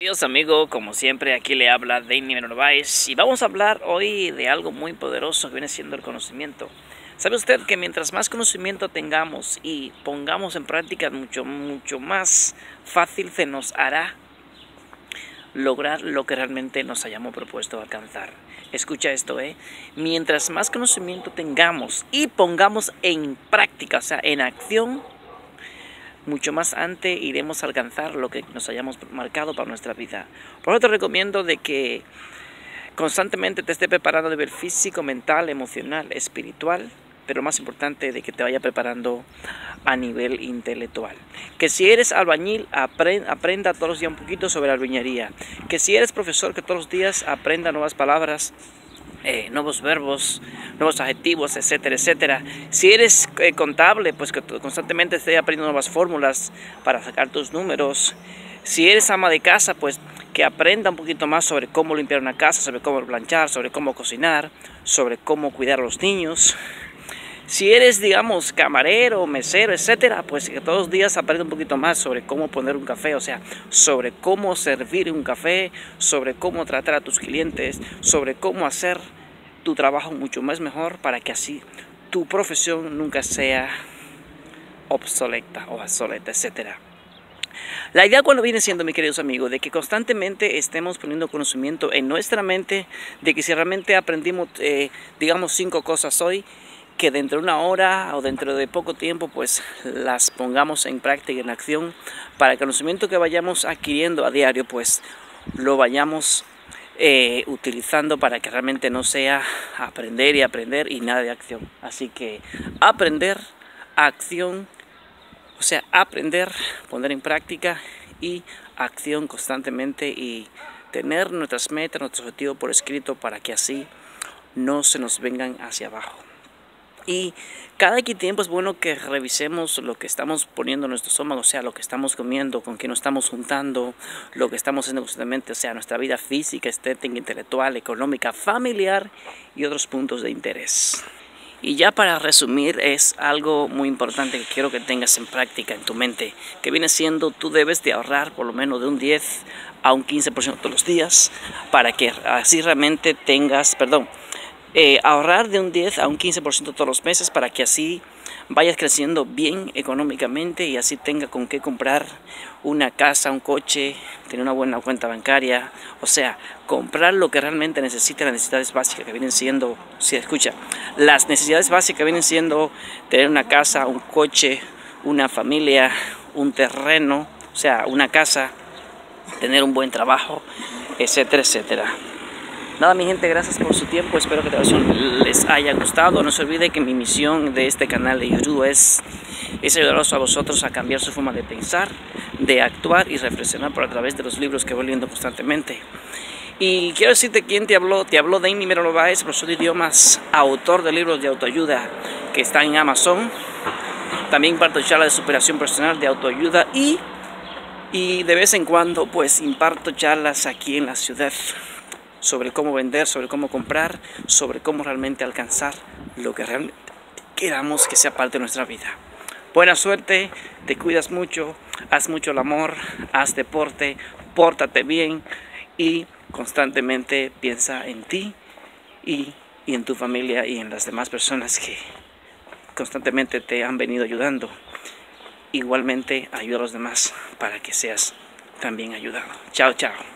Dios amigo, como siempre aquí le habla Danny Narváez y vamos a hablar hoy de algo muy poderoso que viene siendo el conocimiento. ¿Sabe usted que mientras más conocimiento tengamos y pongamos en práctica mucho, mucho más fácil se nos hará lograr lo que realmente nos hayamos propuesto alcanzar? Escucha esto, ¿eh? Mientras más conocimiento tengamos y pongamos en práctica, o sea, en acción, mucho más antes iremos a alcanzar lo que nos hayamos marcado para nuestra vida. Por eso te recomiendo de que constantemente te esté preparando a nivel físico, mental, emocional, espiritual, pero más importante de que te vaya preparando a nivel intelectual. Que si eres albañil, aprenda todos los días un poquito sobre la albañería. Que si eres profesor, que todos los días aprenda nuevas palabras eh, nuevos verbos, nuevos adjetivos, etcétera, etcétera. Si eres eh, contable, pues que constantemente estés aprendiendo nuevas fórmulas para sacar tus números. Si eres ama de casa, pues que aprenda un poquito más sobre cómo limpiar una casa, sobre cómo planchar, sobre cómo cocinar, sobre cómo cuidar a los niños. Si eres, digamos, camarero, mesero, etcétera, pues que todos los días aprenda un poquito más sobre cómo poner un café, o sea, sobre cómo servir un café, sobre cómo tratar a tus clientes, sobre cómo hacer tu trabajo mucho más mejor para que así tu profesión nunca sea obsoleta o obsoleta, etcétera. La idea cuando viene siendo, mis queridos amigos, de que constantemente estemos poniendo conocimiento en nuestra mente, de que si realmente aprendimos, eh, digamos, cinco cosas hoy, que dentro de una hora o dentro de poco tiempo pues las pongamos en práctica, en acción, para que el conocimiento que vayamos adquiriendo a diario pues lo vayamos eh, utilizando para que realmente no sea aprender y aprender y nada de acción. Así que aprender, acción, o sea, aprender, poner en práctica y acción constantemente y tener nuestras metas, nuestros objetivos por escrito para que así no se nos vengan hacia abajo. Y cada X tiempo es bueno que revisemos lo que estamos poniendo en nuestro estómago, o sea, lo que estamos comiendo, con quién nos estamos juntando, lo que estamos haciendo constantemente, o sea, nuestra vida física, estética, intelectual, económica, familiar y otros puntos de interés. Y ya para resumir, es algo muy importante que quiero que tengas en práctica en tu mente, que viene siendo tú debes de ahorrar por lo menos de un 10 a un 15% todos los días, para que así realmente tengas, perdón, eh, ahorrar de un 10 a un 15% todos los meses para que así vayas creciendo bien económicamente y así tenga con qué comprar una casa, un coche, tener una buena cuenta bancaria, o sea, comprar lo que realmente necesita, las necesidades básicas que vienen siendo, si escucha, las necesidades básicas vienen siendo tener una casa, un coche, una familia, un terreno, o sea, una casa, tener un buen trabajo, etcétera, etcétera. Nada, mi gente, gracias por su tiempo. Espero que la les haya gustado. No se olvide que mi misión de este canal de YouTube es, es ayudaros a vosotros a cambiar su forma de pensar, de actuar y reflexionar por a través de los libros que voy leyendo constantemente. Y quiero decirte quién te habló. Te habló Dani Mero profesor de idiomas, autor de libros de autoayuda que está en Amazon. También imparto charlas de superación personal, de autoayuda y, y de vez en cuando pues imparto charlas aquí en la ciudad sobre cómo vender, sobre cómo comprar, sobre cómo realmente alcanzar lo que realmente queramos que sea parte de nuestra vida. Buena suerte, te cuidas mucho, haz mucho el amor, haz deporte, pórtate bien y constantemente piensa en ti y, y en tu familia y en las demás personas que constantemente te han venido ayudando. Igualmente ayuda a los demás para que seas también ayudado. Chao, chao.